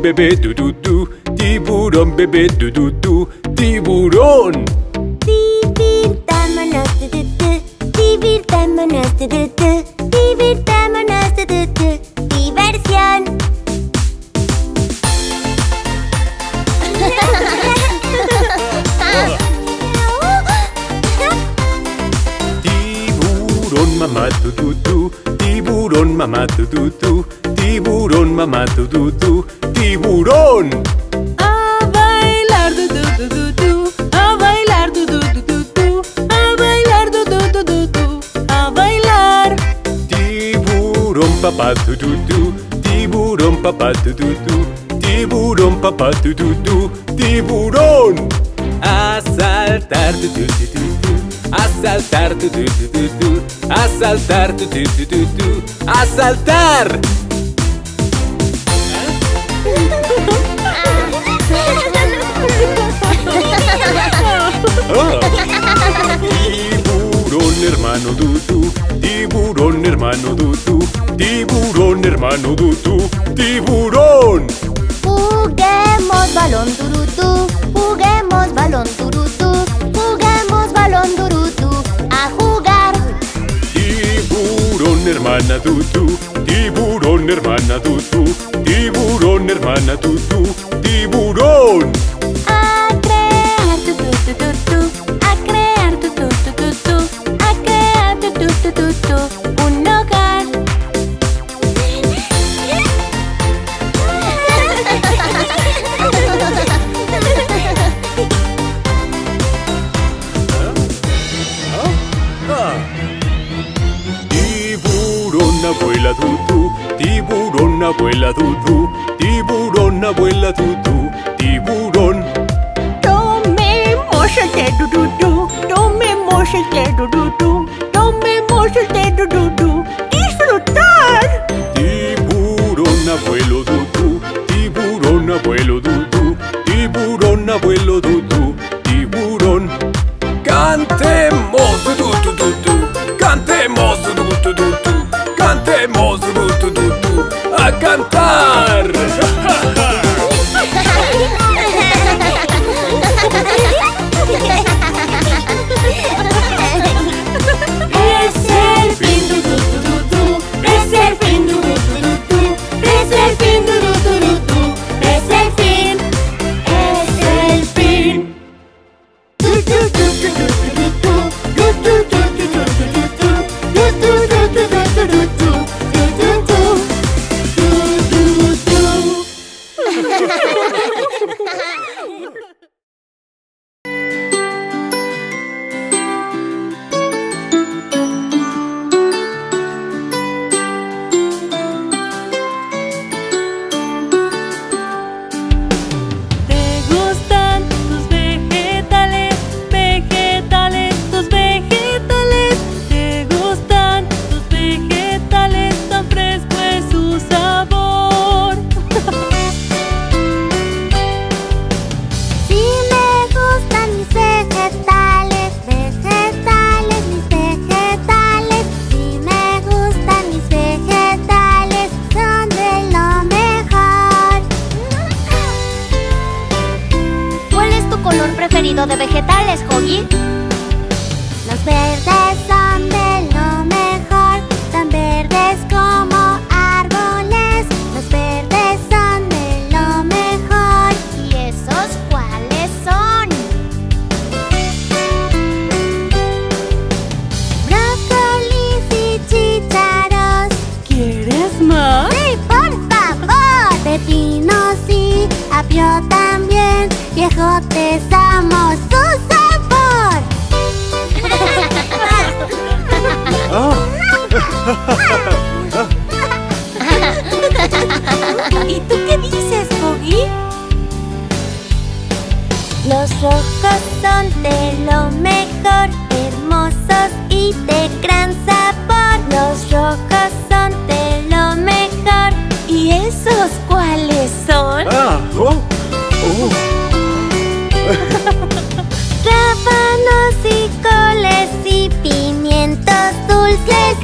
tiburón bebé tu tu tu, tiburón bebé tu tu tu, tiburón. Divirtámonos, tu, tu, tu. Divirtámonos, tu, tu, tu. Divirtámonos, tu, tu, tu. Diversión. Tiburón mamá tu tu tu, tiburón mamá tu tu tu, tiburón mamá tu tu tu, tiburón. A bailar du du du du du A bailar du du du du du A bailar du du du du du A bailar Tiburón papá tu, tiburón papá tiburón papá tiburón. A saltar a saltar tu tu tu tu tu, a saltar tu tu tu tu tu, a saltar. Hermano Dutu, tiburón hermano Dutu, tiburón hermano Dutu, tiburón. Juguemos balón turutú, juguemos balón turutú, juguemos balón turutú, a jugar. Tiburón hermana Dutu, tiburón hermana Dutu, tiburón hermana Dutu, tiburón abuela Dutu, tiburón abuela Dutu, tiburón. Tomemos el té du du du Tomemos el té du vegetales, Hoggy? Los verdes son de lo mejor, tan verdes como árboles. Los verdes son de lo mejor. ¿Y esos cuáles son? Brócolis y chícharos. ¿Quieres más? ¡Sí, por favor! Pepinos y apio también. Viejotes ¿Y tú qué dices, Boggy? Los rojos son de lo mejor, hermosos y de gran sabor. Los rojos son de lo mejor. ¿Y esos cuáles son? Ah, oh, oh. Rábanos y coles y pimientos dulces,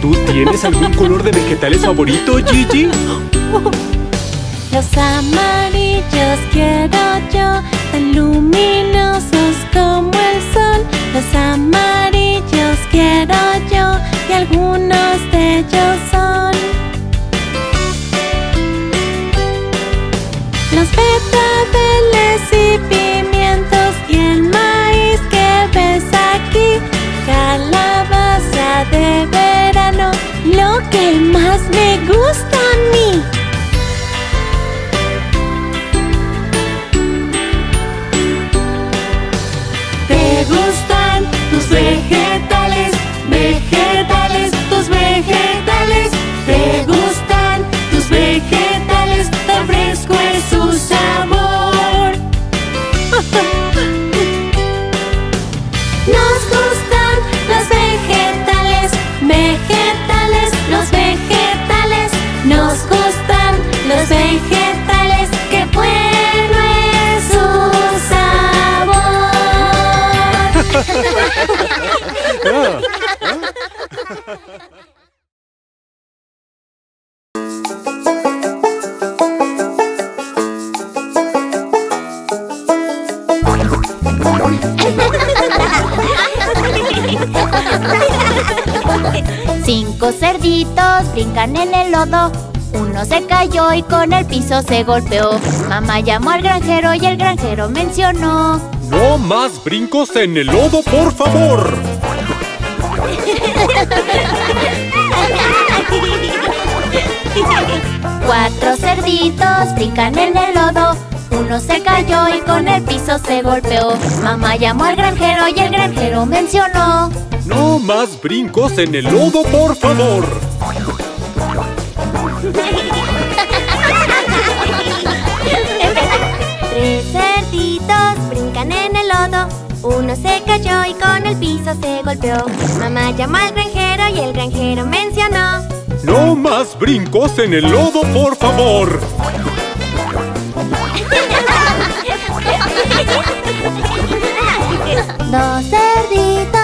¿Tú tienes algún color de vegetales favorito, Gigi? Los amarillos quiero yo, tan luminosos como el sol. Los amarillos quiero yo, y algunos de vegetales, qué bueno es su sabor. Cinco cerditos brincan en el lodo. Uno se cayó y con el piso se golpeó. Mamá llamó al granjero y el granjero mencionó. No más brincos en el lodo, por favor. Cuatro cerditos brincan en el lodo. Uno se cayó y con el piso se golpeó. Mamá llamó al granjero y el granjero mencionó. No más brincos en el lodo, por favor. Tres cerditos brincan en el lodo. Uno se cayó y con el piso se golpeó. Mamá llamó al granjero y el granjero mencionó. No más brincos en el lodo, por favor. Dos cerditos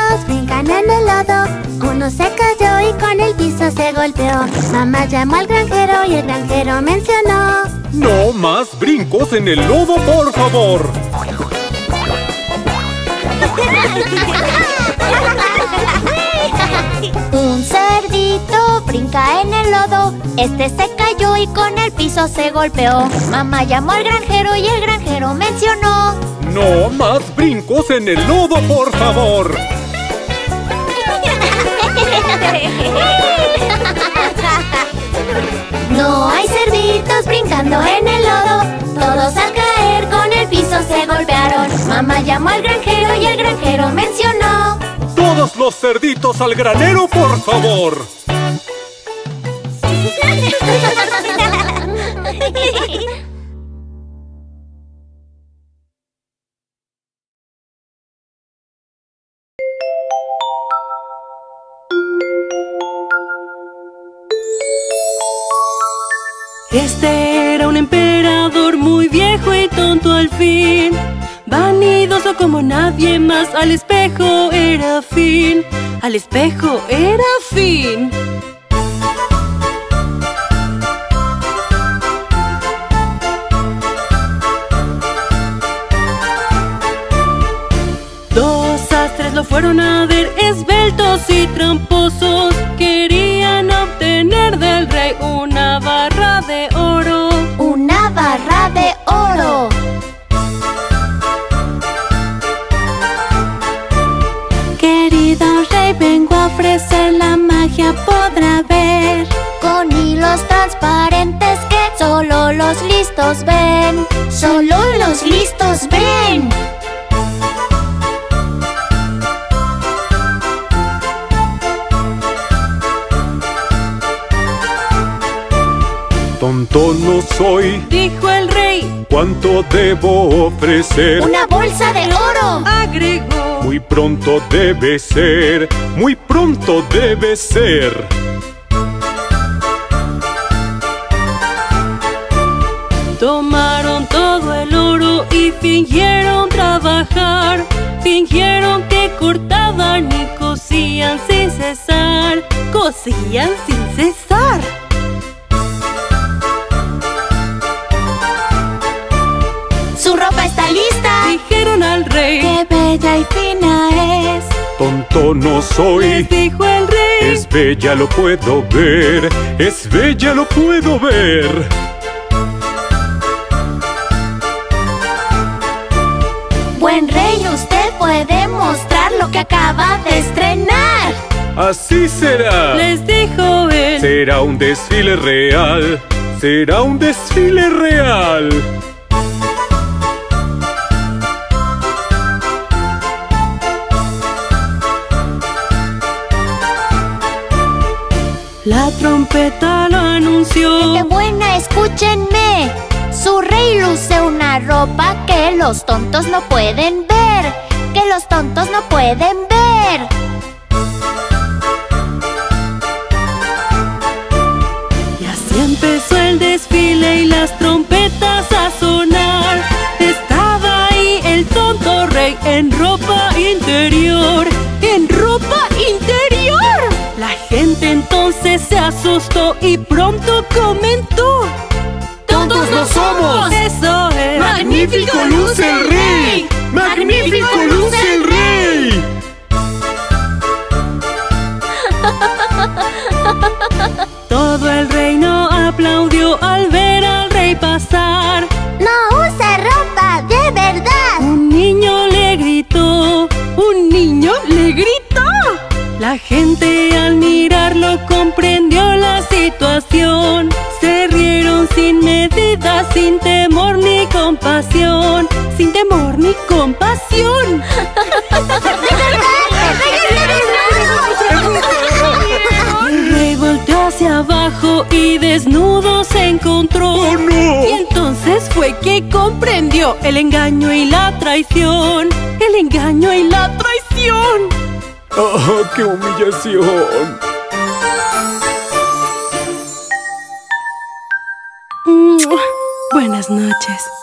en el lodo. Uno se cayó y con el piso se golpeó. Mamá llamó al granjero y el granjero mencionó. No más brincos en el lodo, por favor. Un cerdito brinca en el lodo. Este se cayó y con el piso se golpeó. Mamá llamó al granjero y el granjero mencionó. No más brincos en el lodo, por favor. No hay cerditos brincando en el lodo. Todos al caer con el piso se golpearon. Mamá llamó al granjero y el granjero mencionó. Todos los cerditos al granero, por favor. Este era un emperador muy viejo y tonto al fin. Vanidoso como nadie más, al espejo era fin. Al espejo era fin. Dos astres lo fueron a ver, esbeltos y tramposos. Listos ven. Solo los listos ven. Tonto no soy, Dijo el rey, ¿cuánto debo ofrecer? Una bolsa de oro. agregó. Muy pronto debe ser, muy pronto debe ser. Y fingieron trabajar. Fingieron que cortaban y cosían. cosían sin cesar, cosían sin cesar. Su ropa está lista. Dijeron al rey, Qué bella y fina es. Tonto no soy. les dijo el rey. Es bella, lo puedo ver. Es bella, lo puedo ver. Buen rey, usted puede mostrar lo que acaba de estrenar. Así será. Les dijo él. Será un desfile real. Será un desfile real. La trompeta lo anunció. ¡Qué buena! Escúchenme. Su rey luce una ropa que los tontos no pueden ver. Que los tontos no pueden ver. Y así empezó el desfile y las trompetas a sonar. Estaba ahí el tonto rey en ropa interior. ¡En ropa interior! La gente entonces se asustó y pronto comentó. ¡Magnífico luce el rey! ¡Magnífico luce el rey! Todo el reino aplaudió al ver al rey pasar. ¡No usa ropa de verdad! Un niño le gritó, un niño le gritó. La gente al mirarlo comprendió la situación. Se rieron sin medida, sin temor ni compasión. Sin temor ni compasión. Rey volteó hacia abajo y desnudo se encontró. ¡Oh, no! Y entonces fue que comprendió el engaño y la traición. El engaño y la traición. ¡Ah, qué humillación! Buenas noches.